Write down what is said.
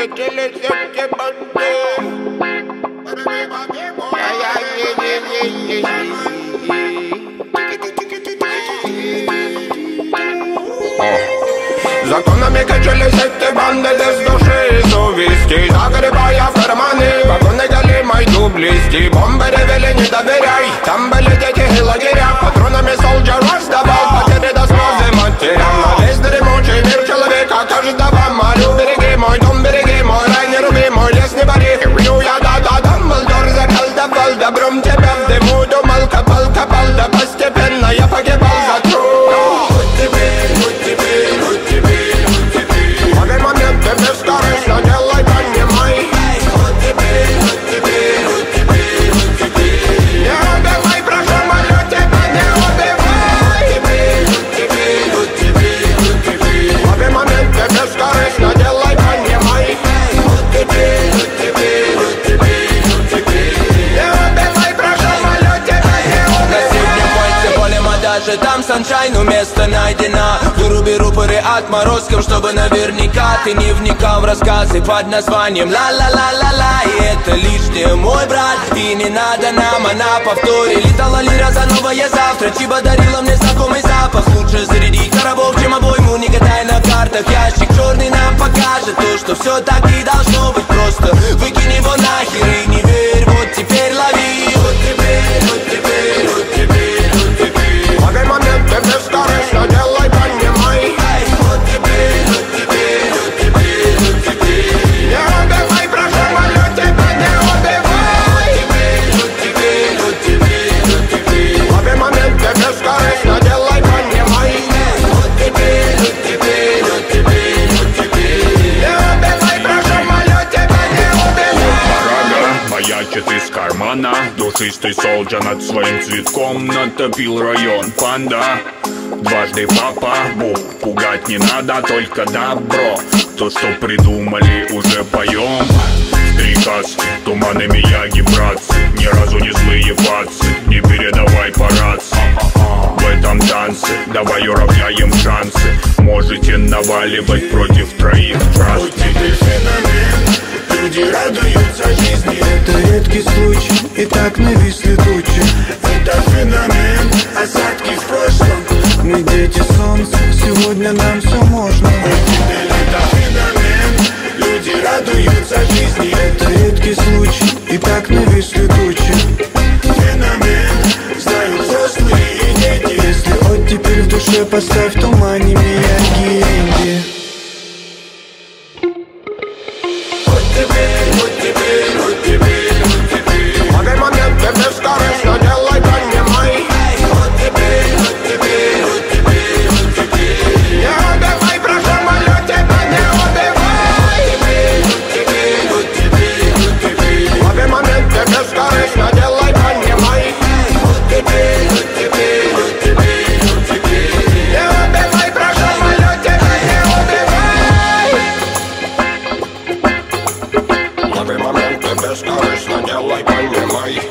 встретились эти банды. Законами качались эти банды без души и совести Загребая в карманы, вагоны галимой дублисти Бомбы ревели, не доверяй, там были дети и лагеря Патронами солджа раздавал, потери до слезы матерям На весь дремучий мир человека, каждого молю Береги мой дом, даже там саншайн у места найдено Выруби рупоры отморозком, чтобы наверняка ты не вникал в рассказы под названием Ла-ла-ла-ла-ла И это лишнее, мой брат, и не надо нам, она повторе Летала ли раза новая завтра, Чиба дарила мне знакомый запах. Лучше зарядить коробок, чем обойму, не гадай на картах. Ящик черный нам покажет то, что все так и Душистый солджа над своим цветком Натопил район. Панда Дважды папа, бух, пугать не надо, только добро. То, что придумали, уже поем. Три каски, туманы Мияги, братцы Ни разу не злые пацы, не передавай по В этом танце, давай уравняем шансы. Можете наваливать против троих. Trust так нависли тучи Это феномен, осадки в прошлом. Мы дети солнца, сегодня нам все можно. Теперь это феномен. Люди радуются жизни. Это редкий случай, и так нависли тучи Феномен, знают взрослые и дети. Если оттепель в душе поставь тумане Мияги Вот теперь, вот теперь, like I am I.